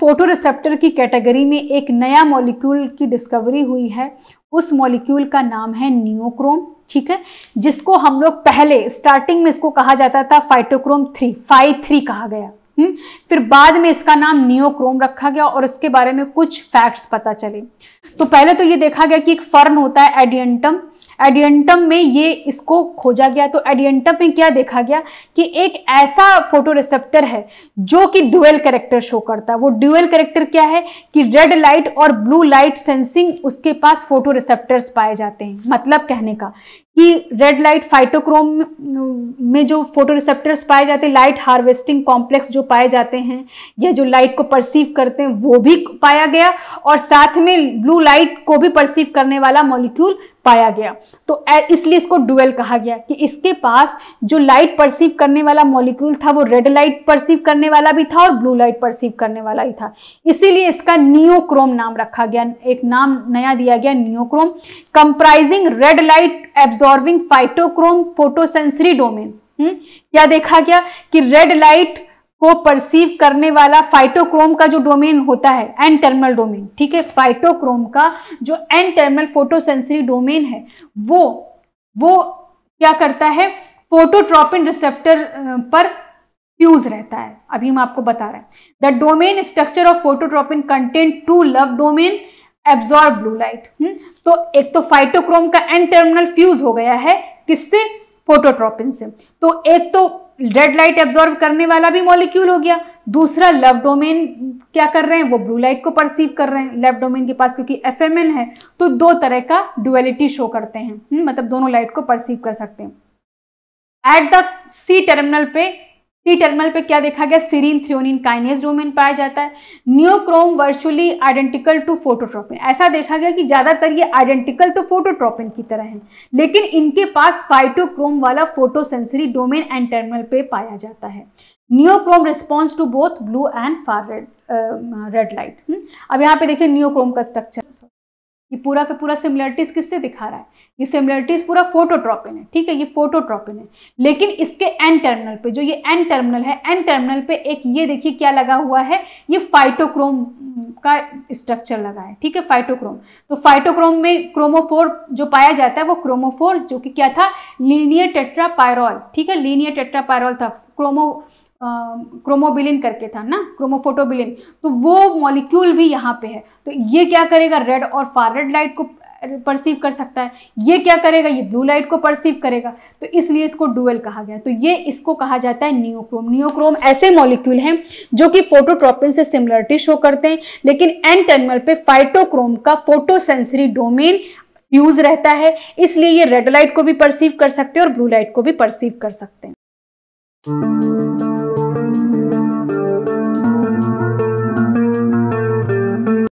Photo receptor की category में एक नया मॉलिक्यूल की डिस्कवरी हुई है। उस मॉलिक्यूल का नाम है नियोक्रोम ठीक है? जिसको हम लोग पहले स्टार्टिंग में इसको कहा जाता था फाइटोक्रोम थ्री फाइव थ्री कहा गया। हम्म? फिर बाद में इसका नाम नियोक्रोम रखा गया और इसके बारे में कुछ फैक्ट्स पता चले। तो पहले तो ये देखा गया कि एक फर्न होता है एडियंटम एडियंटम में ये इसको खोजा गया। तो एडियंटम में क्या देखा गया कि एक ऐसा फ़ोटो रिसेप्टर है जो कि ड्यूएल कैरेक्टर शो करता है। वो ड्यूएल कैरेक्टर क्या है कि रेड लाइट और ब्लू लाइट सेंसिंग उसके पास फ़ोटो रिसेप्टर्स पाए जाते हैं। मतलब कहने का कि रेड लाइट फाइटोक्रोम में जो फ़ोटो रिसेप्टर्स पाए जाते हैं, लाइट हार्वेस्टिंग कॉम्प्लेक्स जो पाए जाते हैं या जो लाइट को परसीव करते हैं, वो भी पाया गया। और साथ में ब्लू लाइट को भी परसीव करने वाला मॉलिक्यूल पाया गया। तो इसलिए इसको डुएल कहा गया कि इसके पास जो लाइट परसीव करने वाला मॉलिक्यूल था, वो रेड लाइट परसीव करने वाला भी था और ब्लू लाइट परसीव करने वाला ही था। इसीलिए इसका नियोक्रोम नाम रखा गया, एक नाम नया दिया गया neochrome comprising red light absorbing phytochrome photosensory domain क्या देखा गया कि रेड लाइट को परसीव करने वाला फाइटोक्रोम का जो डोमेन होता है एन टर्मिनल डोमेन ठीक है? फाइटोक्रोम का जो एन टर्मिनल फोटोसेंसरी डोमेन है, वो वो क्या करता है? फोटोट्रोपिन रिसेप्टर पर फ्यूज रहता है। अभी हम आपको बता रहे हैं। The domain structure of phototropin content two LOV domain absorb blue light तो एक तो फाइटोक्रोम का एन टर्मिनल फ्यूज हो गया है, किससे? फोटोट्रोपिन से। तो एक तो रेड लाइट एब्जॉर्व करने वाला भी मॉलिक्यूल हो गया। दूसरा लव डोमेन क्या कर रहे हैं? वो ब्लू लाइट को परसीव कर रहे हैं। लेफ़्ट डोमेन के पास क्योंकि एफ़ है तो दो तरह का डुअलिटी शो करते हैं। हम्म, मतलब दोनों लाइट को परसीव कर सकते हैं। एट द सी टर्मिनल पे सी टर्मिनल पे क्या देखा गया? सीरीन थ्रियोनिन काइनेज डोमेन पाया जाता है। Neochrome virtually identical to phototropin ऐसा देखा गया कि ज़्यादातर ये आइडेंटिकल तो फोटोट्रोपिन की तरह है। लेकिन इनके पास फाइटोक्रोम वाला फोटोसेंसरी डोमेन एंड टर्मिनल पे पाया जाता है। Neochrome response to both blue and far red red light अब यहाँ पे देखिए न्यूक्रोम का स्ट्रक्चर ये पूरा का पूरा सिमिलरिटीज किससे दिखा रहा है? ये सिमिलरिटीज पूरा फोटोट्रॉपिन है, ठीक है? ये फोटोट्रॉपिन है। लेकिन इसके एन टर्मिनल पे, जो ये एन टर्मिनल है एन टर्मिनल पे एक ये देखिए क्या लगा हुआ है, ये फाइटोक्रोम का स्ट्रक्चर लगा है, ठीक है? फाइटोक्रोम तो फाइटोक्रोम में क्रोमोफोर जो पाया जाता है, वो क्रोमोफोर जो कि क्या था? लीनियर टेट्रापायरॉल ठीक है? लीनियर टेट्रापायरॉल था। क्रोमो क्रोमोबिलिन करके था ना क्रोमोफोटोबिलिन तो वो मॉलिक्यूल भी यहाँ पे है। तो ये क्या करेगा? रेड और फार रेड लाइट को परसीव कर सकता है। ये क्या करेगा? ये ब्लू लाइट को परसीव करेगा। तो इसलिए इसको डुअल कहा गया। तो ये इसको कहा जाता है नियोक्रोम नियोक्रोम ऐसे मॉलिक्यूल हैं जो कि फोटोट्रोपिन से सिमिलरिटी शो करते हैं, लेकिन एन टर्मिनल पे फाइटोक्रोम का फोटोसेंसरी डोमेन फ्यूज रहता है। इसलिए ये रेड लाइट को भी परसीव कर सकते हैं और ब्लू लाइट को भी परसीव कर सकते हैं।